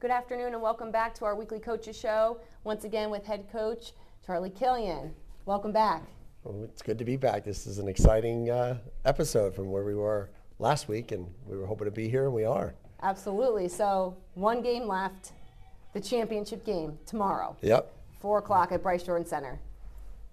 Good afternoon and welcome back to our weekly coaches show. Once again with head coach Charlie Killian. Welcome back. Well, it's good to be back. This is an exciting uh, episode from where we were last week, and we were hoping to be here, and we are. Absolutely. So, one game left, the championship game tomorrow. Yep. 4 o'clock at Bryce Jordan Center.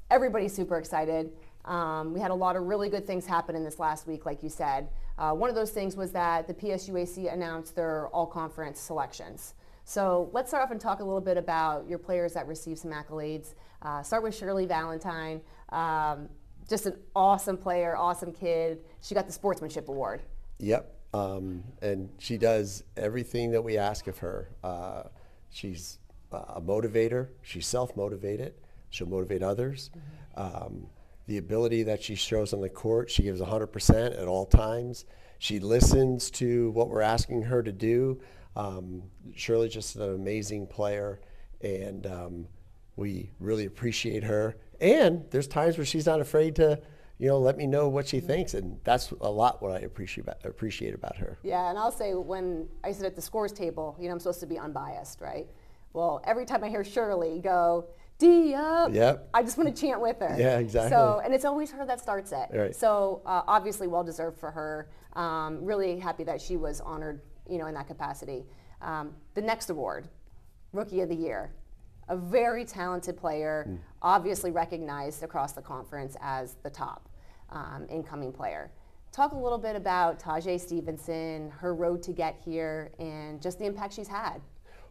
Everybody's super excited. Um, we had a lot of really good things happen in this last week, like you said. Uh, one of those things was that the PSUAC announced their all conference selections. So let's start off and talk a little bit about your players that received some accolades. Uh, start with Shirley Valentine. Um, just an awesome player, awesome kid. She got the Sportsmanship Award. Yep. Um, and she does everything that we ask of her. Uh, she's a motivator. She's self-motivated. She'll motivate others. Mm-hmm. Um, the ability that she shows on the court, she gives 100% at all times. She listens to what we're asking her to do. Um, Shirley's just an amazing player, and um, we really appreciate her. And there's times where she's not afraid to, you know, let me know what she thinks, and that's a lot what I appreciate about, appreciate about her. Yeah, and I'll say when I sit at the scores table, you know, I'm supposed to be unbiased, right? Well, every time I hear Shirley go, D up. Yep. I just want to chant with her. Yeah, exactly. So, and it's always her that starts it. Right. So, uh, obviously, well deserved for her. Um, really happy that she was honored, you know, in that capacity. Um, the next award, Rookie of the Year, a very talented player, mm. obviously recognized across the conference as the top um, incoming player. Talk a little bit about Tajay Stevenson, her road to get here, and just the impact she's had.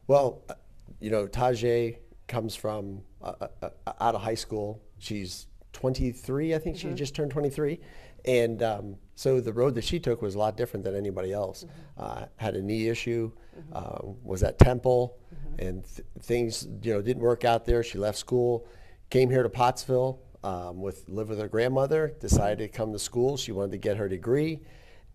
Well, uh, you know, Tajay comes from uh, uh, uh, out of high school. She's 23, I think mm-hmm. she just turned 23. And um, so the road that she took was a lot different than anybody else. Mm-hmm. Uh, had a knee issue, mm-hmm. Uh, was at Temple, mm-hmm. and th- things you know didn't work out there. She left school, came here to Pottsville um, with live with her grandmother. Decided to come to school. She wanted to get her degree,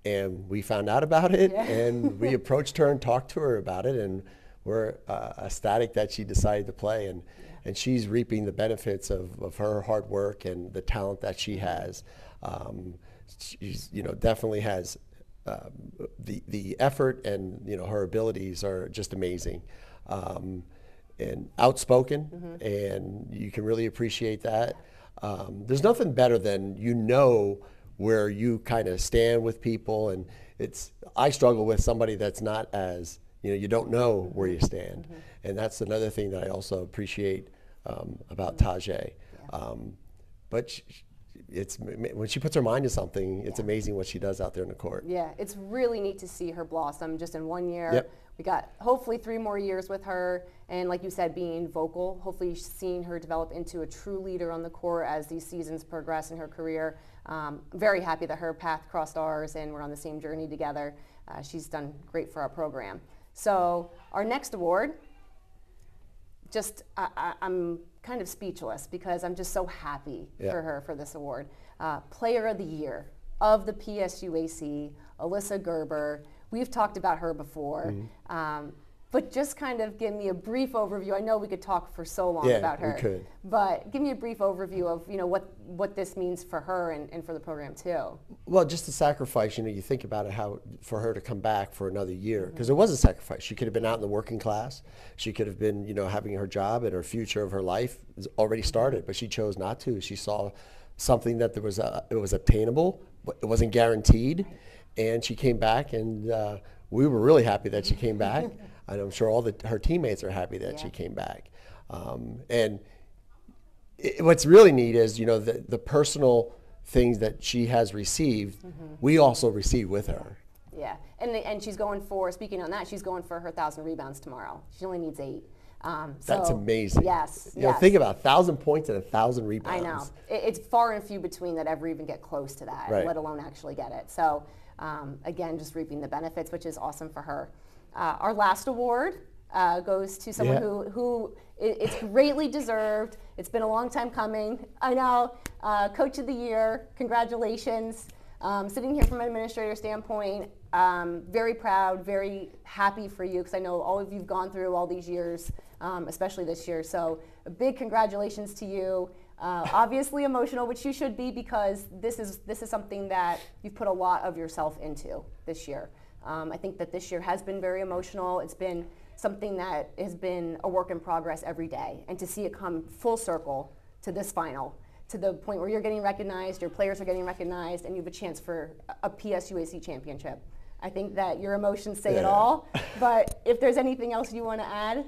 and we found out about it. Yeah. and we approached her and talked to her about it, and we're uh, ecstatic that she decided to play. And and she's reaping the benefits of, of her hard work and the talent that she has. Um, she's, you know, definitely has um, the the effort and you know her abilities are just amazing, um, and outspoken, mm-hmm. and you can really appreciate that. Um, there's nothing better than you know where you kind of stand with people, and it's I struggle with somebody that's not as you know you don't know where you stand, mm-hmm. and that's another thing that I also appreciate um, about mm-hmm. Tajay. Yeah. Um, but she, it's when she puts her mind to something, it's yeah. amazing what she does out there in the court. Yeah, it's really neat to see her blossom just in one year. Yep. We got hopefully three more years with her, and like you said, being vocal. Hopefully, seeing her develop into a true leader on the court as these seasons progress in her career. Um, very happy that her path crossed ours, and we're on the same journey together. Uh, she's done great for our program. So our next award, just I, am kind of speechless because I'm just so happy yeah. for her for this award. Uh, Player of the Year of the PSUAC, Alyssa Gerber. We've talked about her before. Mm-hmm. Um, but just kind of give me a brief overview. I know we could talk for so long yeah, about her. We could. But give me a brief overview of you know what, what this means for her and, and for the program too. Well, just the sacrifice, you know, you think about it how for her to come back for another year. Because mm-hmm. it was a sacrifice. She could have been out in the working class. She could have been, you know, having her job and her future of her life already started, but she chose not to. She saw something that there was a, it was obtainable, but it wasn't guaranteed. And she came back and uh, we were really happy that she came back. and I'm sure all the, her teammates are happy that yeah. she came back. Um, and it, what's really neat is, you know, the, the personal things that she has received, mm-hmm. we also receive with her. Yeah, and and she's going for speaking on that, she's going for her thousand rebounds tomorrow. She only needs eight. Um, so That's amazing. Yes. You yes. know, think about a thousand points and a thousand rebounds. I know. It, it's far and few between that ever even get close to that, right. let alone actually get it. So um, again, just reaping the benefits, which is awesome for her. Uh, our last award uh, goes to someone yeah. who, who it's greatly deserved. It's been a long time coming. I know, uh, Coach of the Year, congratulations. Um, sitting here from an administrator standpoint, um, very proud, very happy for you because I know all of you've gone through all these years, um, especially this year. So a big congratulations to you. Uh, obviously emotional, which you should be because this is this is something that you've put a lot of yourself into this year. Um, I think that this year has been very emotional. It's been something that has been a work in progress every day. And to see it come full circle to this final, to the point where you're getting recognized, your players are getting recognized, and you have a chance for a PSUAC championship. I think that your emotions say it all. But if there's anything else you want to add,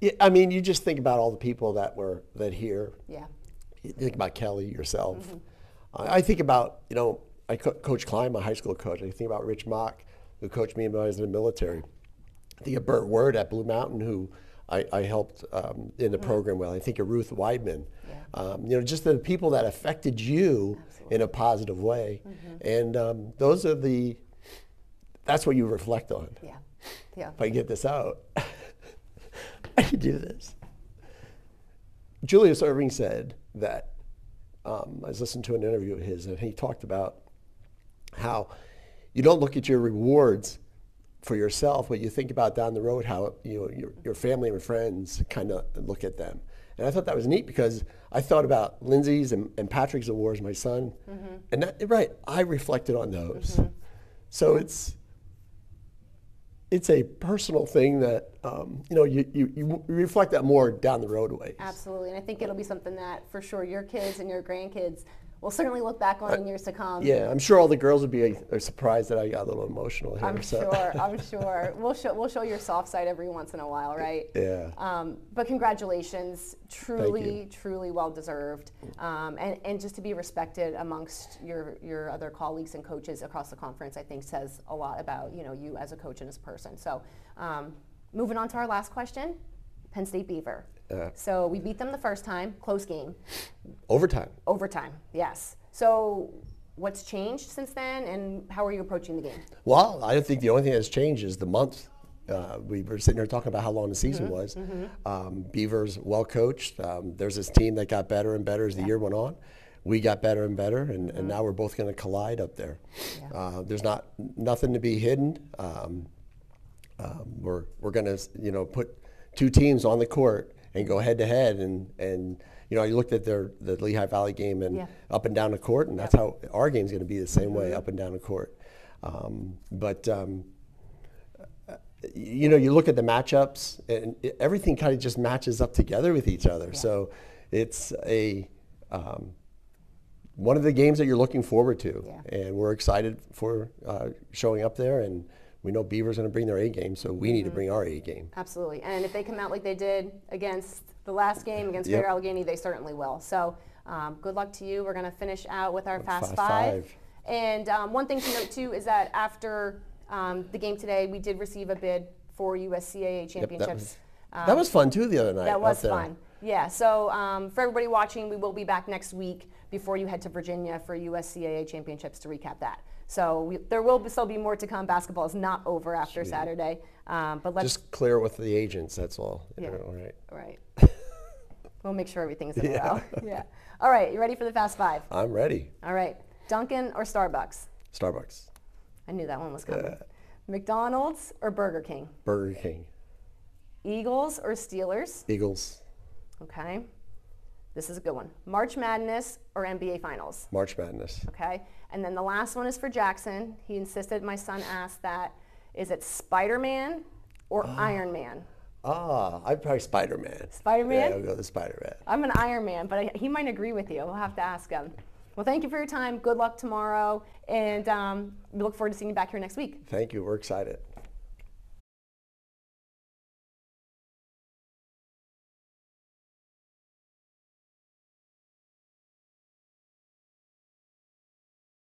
Yeah, I mean, you just think about all the people that were that here. yeah, You think about Kelly yourself. Mm-hmm. I, I think about you know I co- coach Klein, my high school coach. I think about Rich Mock, who coached me when I was in the military. I think of Burt Word at Blue Mountain, who I, I helped um, in the program with. I think of Ruth Weidman. Yeah. Um, you know, just the people that affected you in a positive way, Mm-hmm. and um, those are the. That's what you reflect on. yeah, yeah. If I get this out, I can do this. Julius Erving said that um, I was listening to an interview of his, and he talked about how you don't look at your rewards for yourself, but you think about down the road how you know your, your family and friends kind of look at them. And I thought that was neat because I thought about Lindsay's and, and Patrick's awards, my son, and that, right, I reflected on those. So it's it's a personal thing that um, you know you, you, you reflect that more down the roadway. Absolutely, and I think it'll be something that for sure your kids and your grandkids will certainly look back on in years to come. Yeah, I'm sure all the girls would be uh, surprised that I got a little emotional here. I'm so. sure. I'm sure. We'll show we'll show your soft side every once in a while, right? Yeah. Um, but congratulations, truly, truly well deserved, um, and and just to be respected amongst your your other colleagues and coaches across the conference, I think says a lot about you know you as a coach and as a person. So, um, moving on to our last question, Penn State Beaver. Uh. so we beat them the first time, close game, Overtime. overtime. Yes. So. What's changed since then, and how are you approaching the game? Well, I think the only thing that's changed is the month. Uh, we were sitting here talking about how long the season Mm-hmm, was. Um, Beavers well coached. Um, there's this team that got better and better as the year went on. We got better and better, and, and now we're both going to collide up there. Mm-hmm. Yeah. Uh, there's not nothing to be hidden. Um, um, we're we're going to you know put two teams on the court and go head to head, and and you know you looked at their the Lehigh Valley game and Yeah. up and down the court, and that's how our game's going to be the same way up and down the court. Um, but um, you know, you look at the matchups, and it- everything kind of just matches up together with each other. So it's a um, one of the games that you're looking forward to, Yeah. and we're excited for uh, showing up there. And we know Beaver's going to bring their A game, so we Mm-hmm. need to bring our A game. Absolutely. And if they come out like they did against the last game against Yep. Greater Allegheny, they certainly will. So um, good luck to you. We're going to finish out with our Fast Fast Five. Five. And um, one thing to note too is that after um, the game today, we did receive a bid for USCAA Yep, championships. that was Um, that was fun too the other night. that was fun. Yeah. So um, for everybody watching, we will be back next week before you head to Virginia for USCAA championships to recap that. So we, there will be, still be more to come. Basketball is not over after Saturday, um, but let's Just clear with the agents. That's all. Yeah. know, right? Right. we'll make sure everything's in a Yeah. row. Yeah. All right. You ready for the fast five? I'm ready. All right. Dunkin' or Starbucks? Starbucks, I knew that one was coming. McDonald's or Burger King? Burger King, Eagles or Steelers? Eagles, Okay. This is a good one. March Madness or NBA Finals? March Madness. Okay. And then the last one is for Jackson. He insisted my son asked that. Is it Spider Man or Iron Man? Ah, I'd probably Spider Man. Spider-Man? Yeah, I'll go the Spider Man. I'm an Iron Man, but I, he might agree with you. We'll have to ask him. Well, thank you for your time. Good luck tomorrow. And um, we look forward to seeing you back here next week. Thank you. We're excited.